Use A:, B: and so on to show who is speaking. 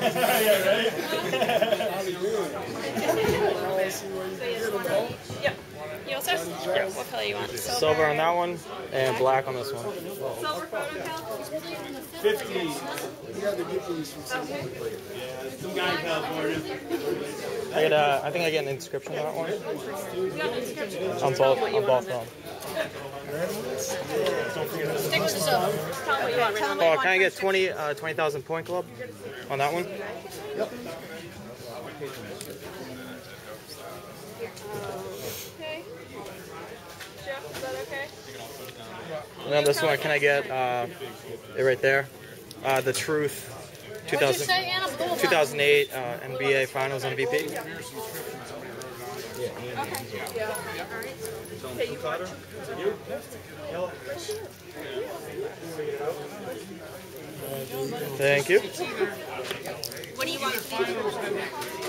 A: yeah, right?
B: You? Yeah. What color you want?
C: Silver on that one and black on this one.
B: Silver photo cal?
A: 50.
D: You got to get these from somewhere.
A: Some guy in California.
C: I get I think I get an inscription on that one.
B: You got an inscription?
C: On both, on both of them.
B: Stick with the silver. Tell what you want. Tell
C: Oh, can I get 20, uh, 20,000 point club on that one? Yep.
B: Okay. Jeff, is that okay?
C: And then this one, can I get uh, it right there? Uh, the Truth
B: What'd
C: 2000,
B: say, Anna? The whole time.
C: 2008 uh, NBA Finals MVP.
B: Okay. Yeah. Thank you. What
C: do you want?